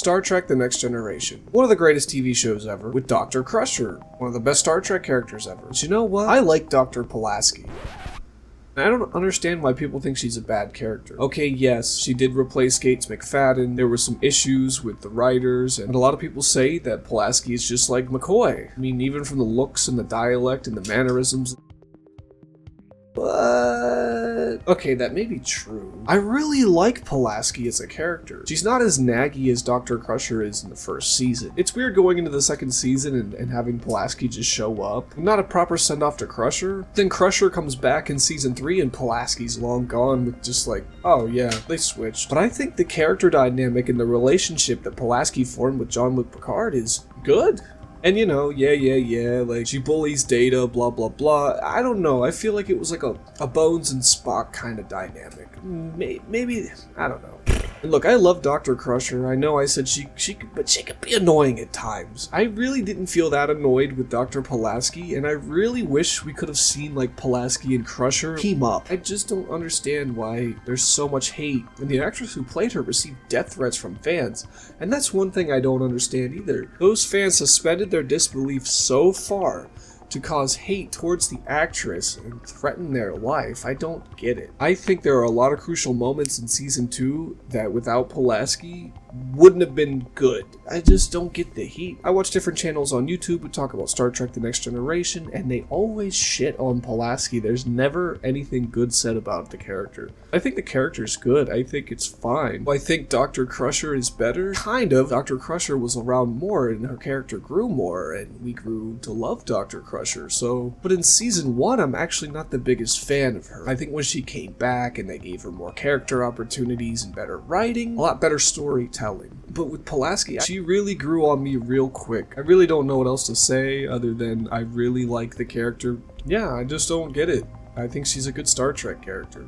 Star Trek The Next Generation. One of the greatest TV shows ever, with Dr. Crusher, one of the best Star Trek characters ever. But you know what? I like Dr. Pulaski. I don't understand why people think she's a bad character. Okay, yes, she did replace Gates McFadden. There were some issues with the writers, and a lot of people say that Pulaski is just like McCoy. I mean, even from the looks and the dialect and the mannerisms. But okay, that may be true. I really like Pulaski as a character. She's not as naggy as Dr. Crusher is in the first season. It's weird going into the second season and, and having Pulaski just show up. Not a proper send off to Crusher. Then Crusher comes back in season three and Pulaski's long gone with just like, oh yeah, they switched. But I think the character dynamic and the relationship that Pulaski formed with Jean-Luc Picard is good. And you know, yeah, yeah, yeah, like she bullies Data, blah, blah, blah. I don't know. I feel like it was like a, a Bones and Spock kind of dynamic. Maybe, maybe, I don't know. Look, I love Dr. Crusher. I know I said she she but she could be annoying at times. I really didn't feel that annoyed with Dr. Pulaski, and I really wish we could have seen like Pulaski and Crusher team up. I just don't understand why there's so much hate, and the actress who played her received death threats from fans. And that's one thing I don't understand either. Those fans suspended their disbelief so far to cause hate towards the actress and threaten their life. I don't get it. I think there are a lot of crucial moments in season two that without Pulaski wouldn't have been good. I just don't get the heat. I watch different channels on YouTube who talk about Star Trek The Next Generation, and they always shit on Pulaski. There's never anything good said about the character. I think the character's good. I think it's fine. I think Dr. Crusher is better. Kind of. Dr. Crusher was around more, and her character grew more, and we grew to love Dr. Crusher. So, but in season one, I'm actually not the biggest fan of her. I think when she came back and they gave her more character opportunities and better writing, a lot better storytelling but with Pulaski, she really grew on me real quick. I really don't know what else to say other than I really like the character. Yeah, I just don't get it. I think she's a good Star Trek character.